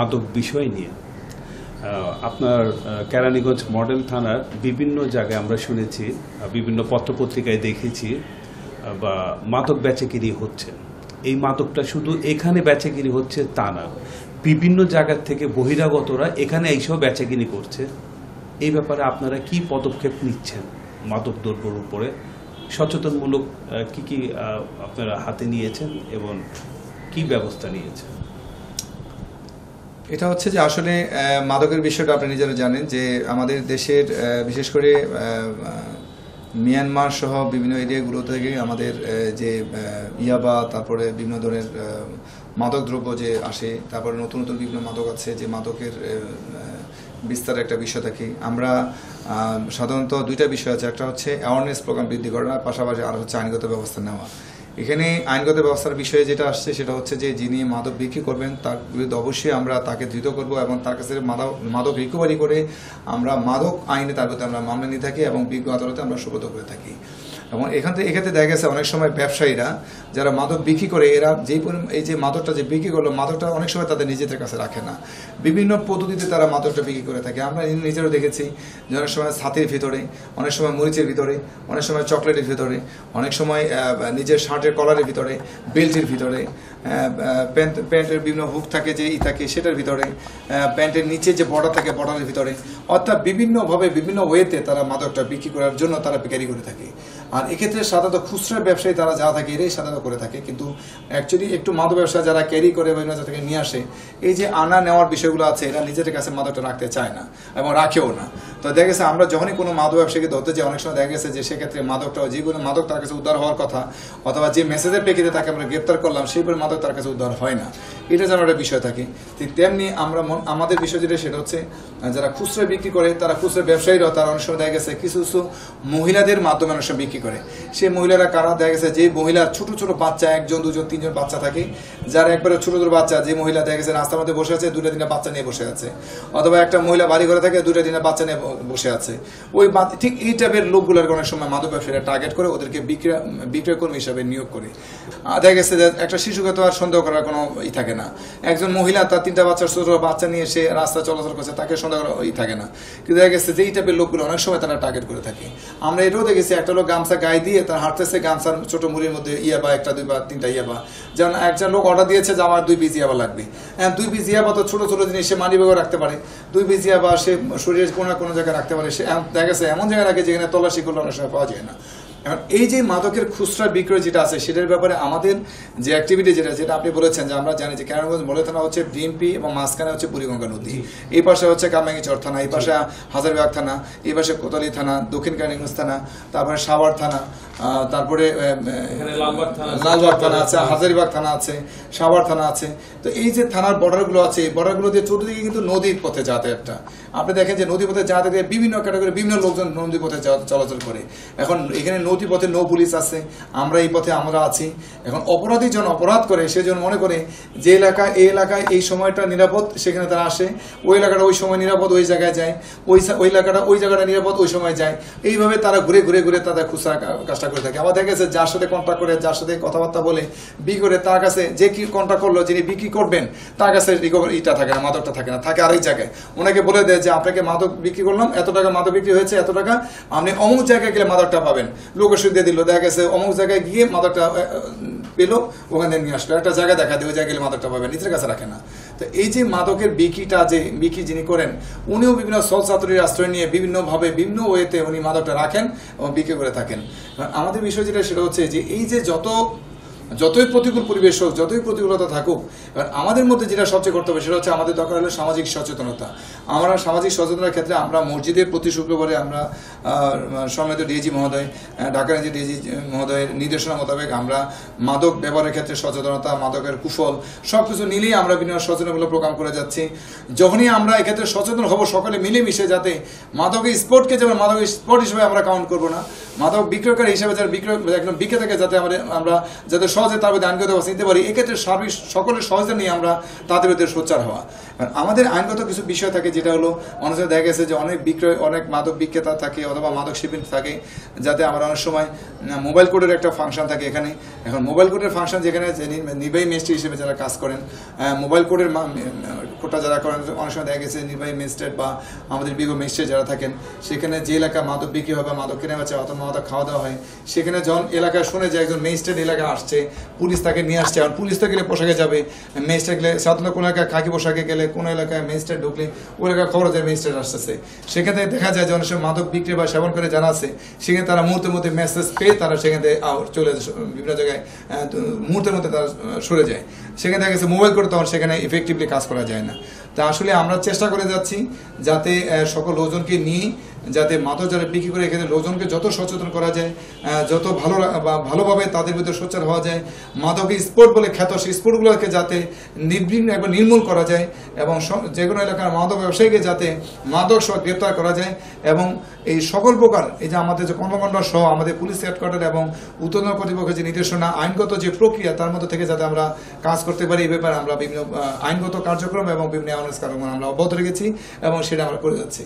মাদক বিষয় নিয়ে। আপনার কেরানীগঞ্জ মডেল থানার বিভিন্ন জায়গায় আমরা শুনেছি বিভিন্ন পত্রপত্রিকায় দেখেছি বা মাদক বেচাকিরি হচ্ছে। এই মাদকটা শুধু এখানে বেচাকিরি হচ্ছে তা না, বিভিন্ন জায়গার থেকে বহিরাগতরা এখানে এইসব বেচাকিরি করছে। এই ব্যাপারে আপনারা কি পদক্ষেপ নিচ্ছেন মাদক দ্রব্যের উপরে? সচেতনমূলক কি কি আপনারা হাতে নিয়েছেন এবং কি ব্যবস্থা নিয়েছেন? এটা হচ্ছে যে আসলে মাদকের বিষয়টা আপনি নিজেরা জানেন যে আমাদের দেশের বিশেষ করে মিয়ানমার সহ বিভিন্ন এরিয়াগুলো থেকে আমাদের যে ইয়াবা, তারপরে বিভিন্ন ধরনের মাদক দ্রব্য যে আসে, তারপরে নতুন নতুন বিভিন্ন মাদক আছে যে মাদকের বিস্তার একটা বিষয় থাকে। আমরা সাধারণত দুইটা বিষয় আছে। একটা হচ্ছে অ্যাওয়ারনেস প্রোগ্রাম বৃদ্ধি করা, পাশাপাশি আর হচ্ছে আইনগত ব্যবস্থা নেওয়া। এখানে আইনগত ব্যবস্থার বিষয়ে যেটা আসছে সেটা হচ্ছে যে যিনি মাদক বিক্রি করবেন, তার বিরুদ্ধে অবশ্যই আমরা তাকে ধৃত করব এবং তার কাছে মাদক মাদক রিকভারি করে আমরা মাদক আইনে তার বিরুদ্ধে আমরা মামলা নিয়ে থাকি এবং বিজ্ঞ আদালতে আমরা সুব্রত করে থাকি। এবং এখান থেকে, এক্ষেত্রে দেখা গেছে অনেক সময় ব্যবসায়ীরা, যারা মাদক বিক্রি করে, এরা পরিমাণ, এই যে মাদকটা যে বিক্রি করল, মাদকটা অনেক সময় তাদের নিজেদের কাছে রাখে না। বিভিন্ন পদ্ধতিতে তারা মাদকটা বিক্রি করে থাকে। আমরা নিজেরও দেখেছি যে অনেক সময় ছাতির ভিতরে, অনেক সময় মরিচের ভিতরে, অনেক সময় চকলেটের ভিতরে, অনেক সময় নিজের শার্টের কলারের ভিতরে, বেল্টের ভিতরে প্যান্ট, প্যান্টের বিভিন্ন হুক থাকে যে ই থাকে, সেটার ভিতরে প্যান্টের নিচে যে বর্ডার থাকে বর্ডারের ভিতরে। অর্থাৎ বিভিন্নভাবে, বিভিন্ন ওয়েতে তারা মাদকটা বিক্রি করার জন্য তারা বিক্রি করে থাকে। আর এক্ষেত্রে সাধারণত খুচরা ব্যবসায়ী তারা যা থাকে, এরাই সাধারণত করে থাকে। কিন্তু অ্যাকচুয়ালি একটু মাদক ব্যবসা যারা ক্যারি করে বিভিন্ন জায়গা থেকে নিয়ে আসে, এই যে আনা নেওয়ার বিষয়গুলো আছে, এরা নিজেদের কাছে মাদকটা রাখতে চায় না এবং রাখেও না। তো দেখা গেছে আমরা যখনই কোনো মাদক ব্যবসায়ীকে ধরতে যাই, অনেক সময় দেখা গেছে যে সেক্ষেত্রে মাদকটা যেগুলো মাদক তার কাছে উদ্ধার হওয়ার কথা, অথবা যে মেসেজের প্রেক্ষিতে তাকে আমরা গ্রেপ্তার করলাম সেই পরিমাণ মাদক তার কাছে উদ্ধার হয় না। এটা যেন একটা বিষয় থাকে। ঠিক তেমনি আমরা আমাদের বিষয় যেটা, সেটা হচ্ছে যারা খুচরা বিক্রি করে, তারা খুচরা ব্যবসায়ীরাও তারা অনেক সময় দেখা গেছে কিছু কিছু মহিলাদের মাধ্যমে অনেক বিক্রি করে। সেই মহিলারা কারা? দেখা গেছে যে মহিলা ছোট ছোট বাচ্চা, একজন, দুজন, তিনজন বাচ্চা থাকে, যারা একবারে ছোট ছোট বাচ্চা, যে মহিলা দেখা গেছে রাস্তার মধ্যে বসে আছে দুটা তিনটা বাচ্চা নিয়ে বসে আছে। অথবা একটা মহিলা বাড়ি ঘরে থাকে দুটা তিনটা বাচ্চা নিয়ে বসে আছে। ওই ঠিক এই টাইপের লোকগুলোর অনেক সময় মাদক ব্যবসায়ীরা টার্গেট করে, ওদেরকে বিক্রয় বিক্রয় কর্মী হিসাবে নিয়োগ করে। দেখা গেছে একটা শিশুকে তো আর সন্দেহ করার কোনো ই থাকে না। একজন মহিলা তার তিনটা বাচ্চার ছোট বাচ্চা নিয়ে সে রাস্তা চলাচল করছে, তাকে সন্দেহ করার ই থাকে না। কিন্তু দেখা গেছে যে এই টাইপের লোকগুলো অনেক সময় তারা টার্গেট করে থাকে। আমরা এটাও দেখেছি, একটা লোক গামছা গায়ে দিয়ে তার হাঁটতেছে, গামছার ছোট মুড়ির মধ্যে ইয়াবা, একটা, দুই বা তিনটা ইয়াবা। যেমন একটা লোক অর্ডার দিয়েছে যে আমার দুই পিস ইয়াবা লাগবে। হ্যাঁ দুই পিস ইয়াবা তো ছোট ছোট জিনিস, সে মানি ব্যাগও রাখতে পারে। দুই পিস ইয়াবা সে শরীরের কোনো না কোনো জায়গায় রাখতে পারে। সে দেখা গেছে, এমন জায়গায় রাখে যেখানে তল্লাশি করলে অনেক সময় পাওয়া যায় না। এখন এই যে মাদকের খুচরা বিক্রয় যেটা আছে সেটার ব্যাপারে আমাদের যে অ্যাক্টিভিটি যেটা যেটা আপনি বলেছেন যে আমরা জানি যে কেরানগঞ্জ মলে থানা হচ্ছে ডিএমপি এবং মাঝখানে হচ্ছে বুড়িগঙ্গা নদী। এই পাশে হচ্ছে কামাঙ্গিচর থানা এই পাশে হাজারবাগ থানা এই পাশে কোতালি থানা দক্ষিণ কেরানীগঞ্জ থানা তারপরে সাভার থানা তারপরে লালবাগ থানা আছে, হাজারিবাগ থানা আছে সাভার থানা আছে। তো এই যে থানার বর্ডারগুলো আছে এই বর্ডারগুলো দিয়ে চতুর্দিকে কিন্তু নদীর পথে যাতায়াতটা। আপনি দেখেন যে নদী পথে যাতায়াতে বিভিন্ন ক্যাটাগরি বিভিন্ন লোকজন নদী পথে চলাচল করে। এখন এখানে নদী পথে নৌ পুলিশ আছে, আমরা এই পথে আমরা আছি। এখন অপরাধী জন অপরাধ করে সেজন মনে করে যে এলাকা এই এলাকায় এই সময়টা নিরাপদ, সেখানে তারা আসে। ওই এলাকাটা ওই সময় নিরাপদ, ওই জায়গায় যায়। ওই ওই এলাকাটা, ওই জায়গাটা নিরাপদ, ওই সময় যায়। এইভাবে তারা ঘুরে ঘুরে ঘুরে তাদের খুচরা কাজটা করে থাকে। আবার দেখা গেছে যার সাথে কন্ট্যাক্ট করে, যার সাথে কথাবার্তা বলে বিক্রি করে, তার কাছে যে কি কন্ট্যাক্ট করল, যিনি বিক্রি করবেন, তার কাছে ইটা থাকে না, মাদকটা থাকে না, থাকে আরেক জায়গায়। ওনাকে বলে দেয় যে, আপনাকে মাদক বিক্রি করলাম, এত টাকা মাদক বিক্রি হয়েছে, এত টাকা, আপনি অমুক জায়গায় গেলে মাদকটা পাবেন। লোকেশন দিয়ে দিল দেখা গেছে অমুক জায়গায় গিয়ে মাদকটা আহ, পেল ওখানে নিয়ে আসলো। একটা জায়গা দেখা দিয়ে ওই জায়গায় গেলে মাদকটা পাবে নিজের কাছে রাখে না। তো এই যে মাদকের বিকিটা যে বিকি যিনি করেন উনিও বিভিন্ন সল ছাত্রীর আশ্রয় নিয়ে বিভিন্নভাবে বিভিন্ন ওয়েতে উনি মাদকটা রাখেন এবং বিক্রি করে থাকেন। আমাদের বিষয় যেটা সেটা হচ্ছে যে এই যে যত যতই প্রতিকূল পরিবেশ হোক, যতই প্রতিকূলতা থাকুক এবার আমাদের মধ্যে যেটা সবচেয়ে করতে হবে সেটা হচ্ছে আমাদের দরকার হলো সামাজিক সচেতনতা। আমরা সামাজিক সচেতনতার ক্ষেত্রে আমরা মসজিদে প্রতি শুক্রবারে আমরা সম্মানিত ডিএজি মহোদয় ঢাকা রেঞ্জের ডিএজি মহোদয়ের নির্দেশনা মোতাবেক আমরা মাদক ব্যবহারের ক্ষেত্রে সচেতনতা, মাদকের কুফল সব কিছু নিলেই আমরা বিভিন্ন সচেতনমূলক প্রোগ্রাম করে যাচ্ছি। যখনই আমরা এক্ষেত্রে সচেতন হব, সকলে মিলেমিশে যাতে মাদকের স্পোর্টকে যেমন মাদকের স্পোর্ট হিসেবে আমরা কাউন্ট করব না মাদক বিক্রয়কারী হিসেবে যারা বিক্রয় একদম বিক্রেতাকে যাতে আমরা আমরা যাতে সহজে তার মধ্যে আইনগত ব্যবস্থা নিতে পারি, এক্ষেত্রে সার্বিক সকলের সহজে নিয়ে আমরা তাদের বিরুদ্ধে সোচ্চার হওয়া। আমাদের আইনগত কিছু বিষয় থাকে যেটা হলো, অনেক দেখা গেছে যে অনেক বিক্রয়, অনেক মাদক বিক্রেতা থাকে অথবা মাদক শিল্পী থাকে, যাতে আমরা অনেক সময় মোবাইল কোডের একটা ফাংশন থাকে এখানে। এখন মোবাইল কোডের ফাংশন যেখানে নির্বাহী মিস্ত্রি হিসেবে যারা কাজ করেন মোবাইল কোডের খোটা যারা করেন, অনেক সময় দেখা গেছে নির্বাহী ম্যাজিস্ট্রেট বা আমাদের বিগো ম্যাজিস্ট্রেট যারা থাকেন, সেখানে যে এলাকা মাদক বিক্রি হয় বা মাদক কেনা বেচা মাদক খাওয়া দাওয়া হয়। সেখানে যখন এলাকায় শুনে যে একজন ম্যাজিস্ট্রেট এলাকায় আসছে, পুলিশ তাকে নিয়ে আসছে। আর পুলিশ তো গেলে পোশাকে যাবে। ম্যাজিস্ট্রেট গেলে সাধারণত কোনো এলাকায় খাকি পোশাকে গেলে, কোনো এলাকায় ম্যাজিস্ট্রেট ঢুকলে ওই এলাকায় খবর যায় ম্যাজিস্ট্রেট আসতেছে। সেখানে দেখা যায় যে অনেক মাদক বিক্রি বা সেবন করে জানা আছে, সেখানে তারা মুহূর্তের মধ্যে মেসেজ পেয়ে তারা সেখানে থেকে চলে বিভিন্ন জায়গায় মুহূর্তের মধ্যে তারা সরে যায়। সেখানে দেখা গেছে মোবাইল করে তখন সেখানে ইফেক্টিভলি কাজ করা যায় না। তা আসলে আমরা চেষ্টা করে যাচ্ছি যাতে সকল লোকজনকে নিয়ে যাতে মাদক যারা বিক্রি করে এখানে লোকজনকে যত সচেতন করা যায় যত ভালো ভালোভাবে তাদের ভিতরে সোচ্চার হওয়া যায় মাদক স্পোর্ট বলে খ্যাত সেই স্পোর্টগুলোকে যাতে নির্বিঘ্ন একবার নির্মূল করা যায় এবং যে কোনো এলাকার মাদক ব্যবসায়ীকে যাতে মাদক সহ গ্রেপ্তার করা যায় এবং এই সকল প্রকার এই যে আমাদের যে কর্মকাণ্ড সহ আমাদের পুলিশ হেডকোয়ার্টার এবং উত্তর কর্তৃপক্ষের যে নির্দেশনা, আইনগত যে প্রক্রিয়া তার মধ্যে থেকে যাতে আমরা কাজ করতে পারি এই ব্যাপারে আমরা বিভিন্ন আইনগত কার্যক্রম এবং বিভিন্ন অ্যাওয়ারনেস কার্যক্রম আমরা অব্যাহত রেখেছি এবং সেটা আমরা করে যাচ্ছি।